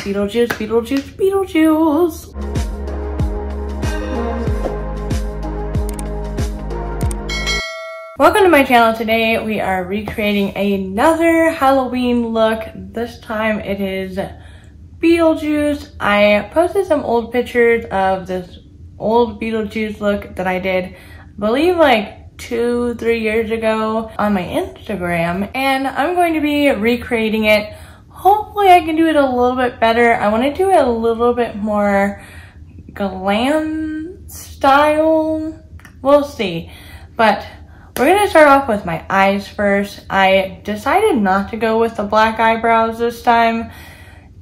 Beetlejuice, Beetlejuice, Beetlejuice. Welcome to my channel. Today we are recreating another Halloween look. This time it is Beetlejuice. I posted some old pictures of this old Beetlejuice look that I did, I believe like two, three years ago on my Instagram. And I'm going to be recreating it. Hopefully I can do it a little bit better. I want to do it a little bit more glam style. We'll see. But we're gonna start off with my eyes first. I decided not to go with the black eyebrows this time.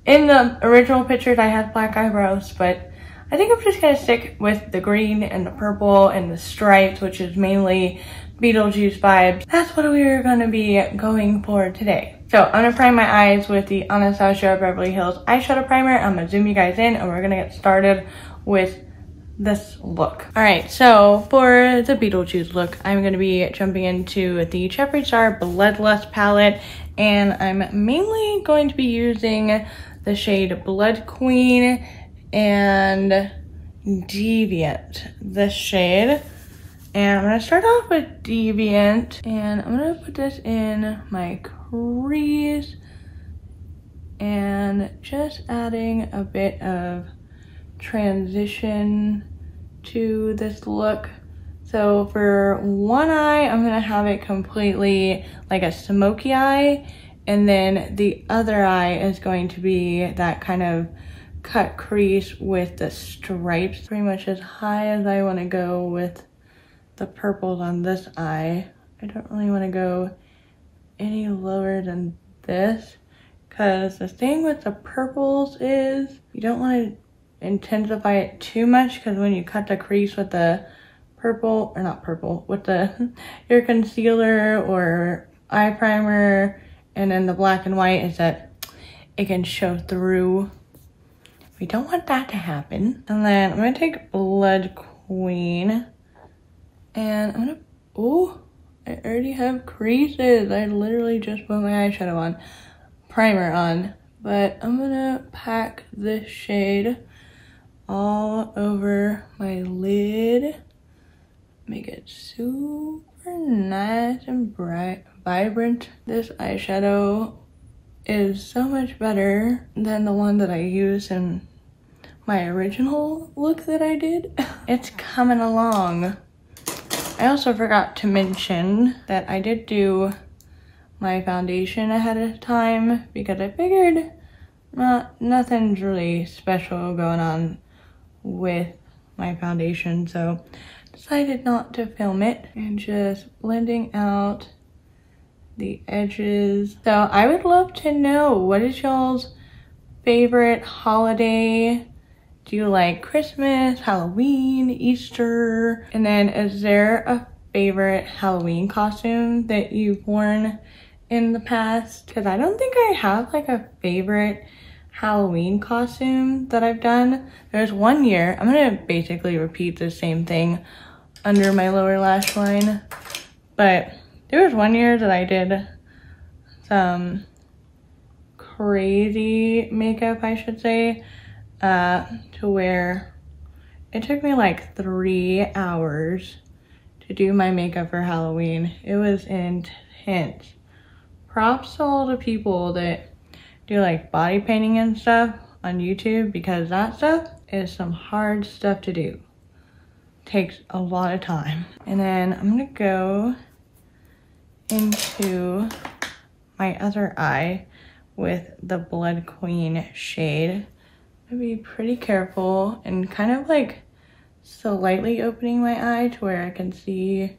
In the original pictures I had black eyebrows, but I think I'm just gonna stick with the green and the purple and the stripes, which is mainly Beetlejuice vibes. That's what we're gonna be going for today. So I'm gonna prime my eyes with the Anastasia Beverly Hills eyeshadow primer. I'm gonna zoom you guys in and we're gonna get started with this look. All right, so for the Beetlejuice look, I'm gonna be jumping into the Jeffree Star Bloodlust palette, and I'm mainly going to be using the shade Blood Queen and Deviant, this shade. And I'm gonna start off with Deviant, and I'm gonna put this in my crease, and just adding a bit of transition to this look. So for one eye, I'm gonna have it completely like a smoky eye. And then the other eye is going to be that kind of cut crease with the stripes. Pretty much as high as I wanna go with the purples on this eye. I don't really wanna go any lower than this because the thing with the purples is you don't want to intensify it too much because when you cut the crease with the purple, or not purple, with the your concealer or eye primer and then the black and white is that it can show through. We don't want that to happen. And then I'm gonna take Blood Queen and I'm gonna, oh, I already have creases. I literally just put my eyeshadow on, primer on, but I'm gonna pack this shade all over my lid. Make it super nice and bright, vibrant. This eyeshadow is so much better than the one that I used in my original look that I did. it's coming along. I also forgot to mention that I did do my foundation ahead of time because I figured not nothing's really special going on with my foundation so decided not to film it and just blending out the edges. So i would love to know what is y'all's favorite holiday do you like christmas halloween easter and then is there a favorite halloween costume that you've worn in the past because i don't think i have like a favorite Halloween costume that I've done. There's one year, I'm gonna basically repeat the same thing under my lower lash line, but there was one year that I did some crazy makeup, I should say, uh, to where it took me like three hours to do my makeup for Halloween. It was intense. Props to all the people that do like body painting and stuff on YouTube because that stuff is some hard stuff to do. Takes a lot of time. And then I'm gonna go into my other eye with the Blood Queen shade. I'm be pretty careful and kind of like slightly opening my eye to where I can see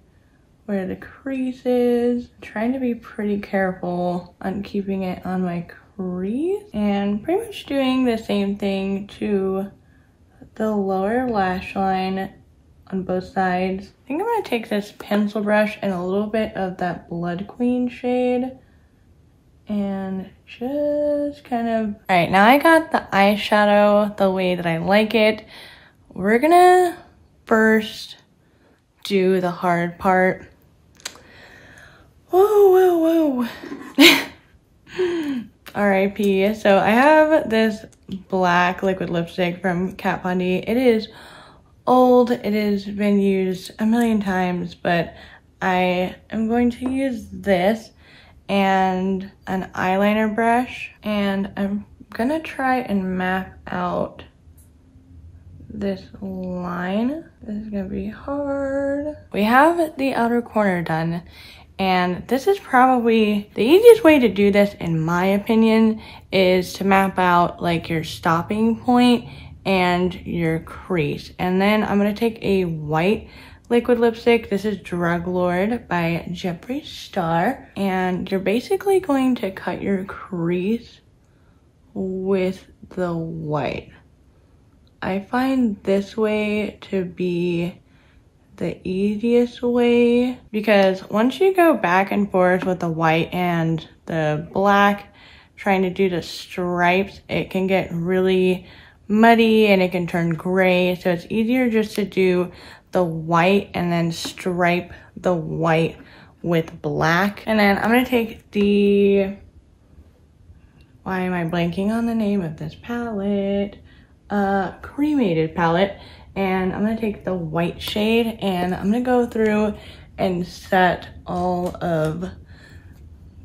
where the crease is. trying to be pretty careful on keeping it on my crease and pretty much doing the same thing to the lower lash line on both sides. I think I'm gonna take this pencil brush and a little bit of that Blood Queen shade and just kind of, all right, now I got the eyeshadow the way that I like it. We're gonna first do the hard part. Whoa, whoa, whoa. RIP. So I have this black liquid lipstick from Kat Von D. It is old. It has been used a million times, but I am going to use this and an eyeliner brush and I'm gonna try and map out this line. This is gonna be hard. We have the outer corner done and this is probably the easiest way to do this in my opinion is to map out like your stopping point and your crease. And then I'm gonna take a white liquid lipstick. This is Drug Lord by Jeffree Star. And you're basically going to cut your crease with the white. I find this way to be the easiest way because once you go back and forth with the white and the black trying to do the stripes it can get really muddy and it can turn gray so it's easier just to do the white and then stripe the white with black. And then I'm gonna take the why am I blanking on the name of this palette? Uh cremated palette. And I'm gonna take the white shade and I'm gonna go through and set all of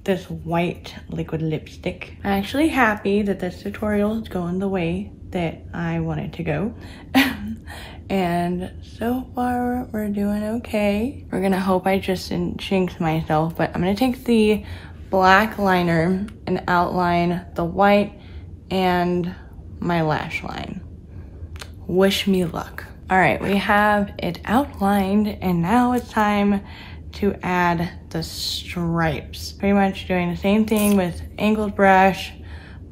this white liquid lipstick. I'm actually happy that this tutorial is going the way that I wanted to go. and so far we're doing okay. We're gonna hope I just didn't jinx myself, but I'm gonna take the black liner and outline the white and my lash line. Wish me luck. All right, we have it outlined and now it's time to add the stripes. Pretty much doing the same thing with angled brush,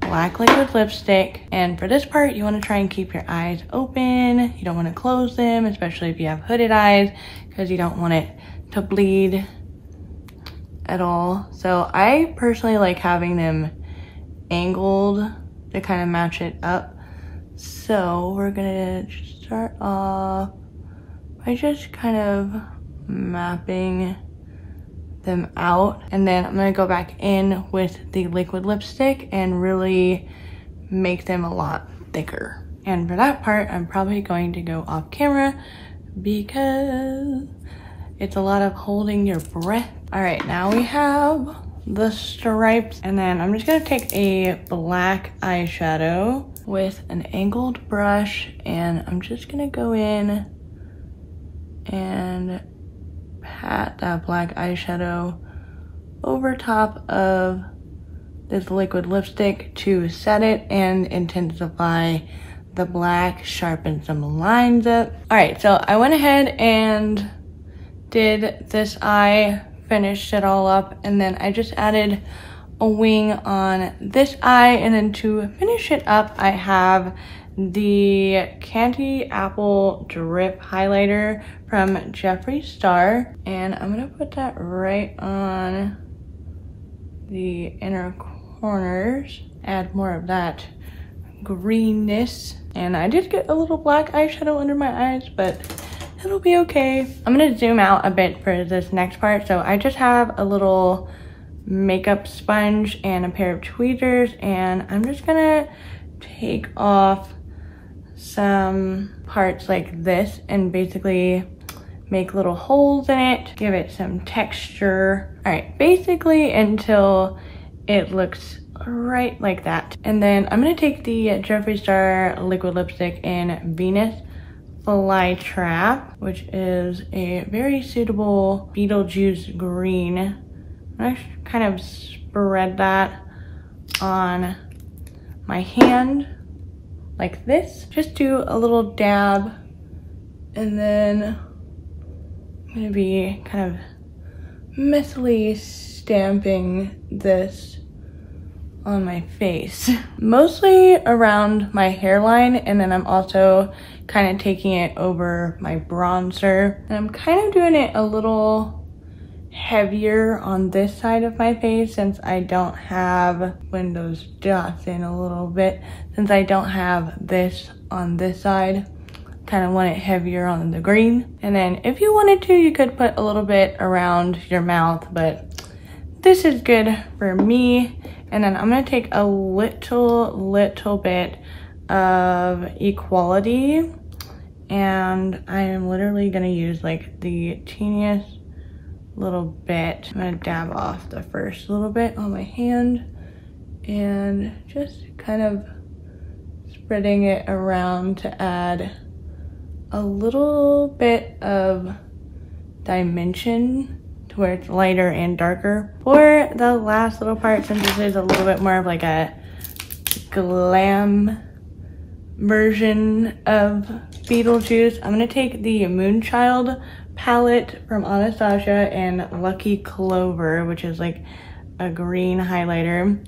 black liquid lipstick. And for this part, you wanna try and keep your eyes open. You don't wanna close them, especially if you have hooded eyes, because you don't want it to bleed at all. So I personally like having them angled to kind of match it up. So we're gonna start off by just kind of mapping them out. And then I'm gonna go back in with the liquid lipstick and really make them a lot thicker. And for that part, I'm probably going to go off camera because it's a lot of holding your breath. All right, now we have the stripes and then I'm just gonna take a black eyeshadow with an angled brush and I'm just gonna go in and pat that black eyeshadow over top of this liquid lipstick to set it and intensify the black, sharpen some lines up. All right, so I went ahead and did this eye, finished it all up, and then I just added a wing on this eye. And then to finish it up, I have the Candy Apple Drip Highlighter from Jeffree Star. And I'm gonna put that right on the inner corners. Add more of that greenness. And I did get a little black eyeshadow under my eyes, but it'll be okay. I'm gonna zoom out a bit for this next part. So I just have a little makeup sponge and a pair of tweezers and I'm just gonna take off some parts like this and basically make little holes in it, give it some texture. All right, basically until it looks right like that. And then I'm gonna take the Jeffree Star liquid lipstick in Venus Flytrap, which is a very suitable Beetlejuice green I kind of spread that on my hand like this. Just do a little dab and then I'm gonna be kind of messily stamping this on my face. Mostly around my hairline and then I'm also kind of taking it over my bronzer. And I'm kind of doing it a little heavier on this side of my face since I don't have windows dots in a little bit. Since I don't have this on this side kind of want it heavier on the green. And then if you wanted to you could put a little bit around your mouth but this is good for me. And then I'm gonna take a little, little bit of Equality. And I am literally gonna use like the teeniest little bit. I'm gonna dab off the first little bit on my hand and just kind of spreading it around to add a little bit of dimension to where it's lighter and darker. For the last little part, since this is a little bit more of like a glam version of Beetlejuice, I'm gonna take the Moonchild palette from Anastasia and Lucky Clover, which is like a green highlighter. I'm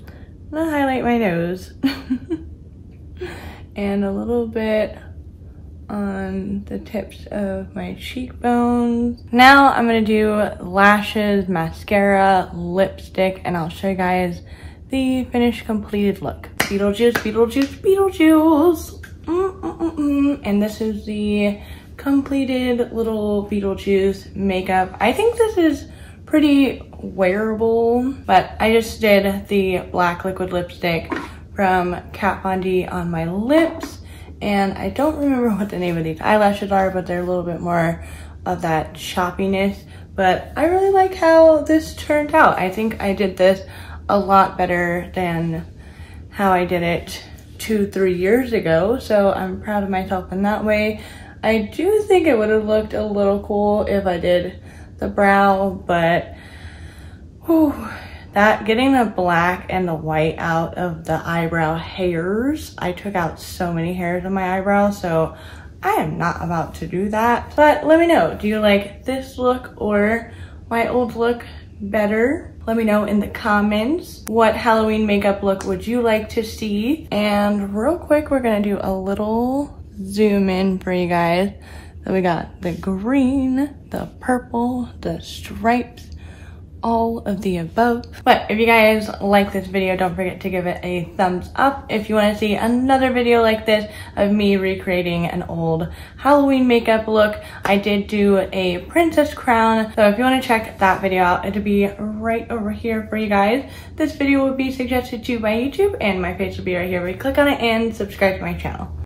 gonna highlight my nose. and a little bit on the tips of my cheekbones. Now I'm gonna do lashes, mascara, lipstick, and I'll show you guys the finished completed look. Beetlejuice, Beetlejuice, Beetlejuice. Mm -mm and this is the completed little Beetlejuice makeup. I think this is pretty wearable, but I just did the black liquid lipstick from Kat Von D on my lips. And I don't remember what the name of these eyelashes are, but they're a little bit more of that choppiness. But I really like how this turned out. I think I did this a lot better than how I did it two, three years ago. So I'm proud of myself in that way. I do think it would have looked a little cool if I did the brow, but whew, that getting the black and the white out of the eyebrow hairs, I took out so many hairs in my eyebrows, so I am not about to do that. But let me know, do you like this look or my old look better? Let me know in the comments what Halloween makeup look would you like to see. And real quick, we're gonna do a little zoom in for you guys. So we got the green, the purple, the stripes, all of the above. But if you guys like this video, don't forget to give it a thumbs up. If you want to see another video like this of me recreating an old Halloween makeup look, I did do a princess crown. So if you want to check that video out, it'll be right over here for you guys. This video will be suggested to you by YouTube and my face will be right here. We click on it and subscribe to my channel.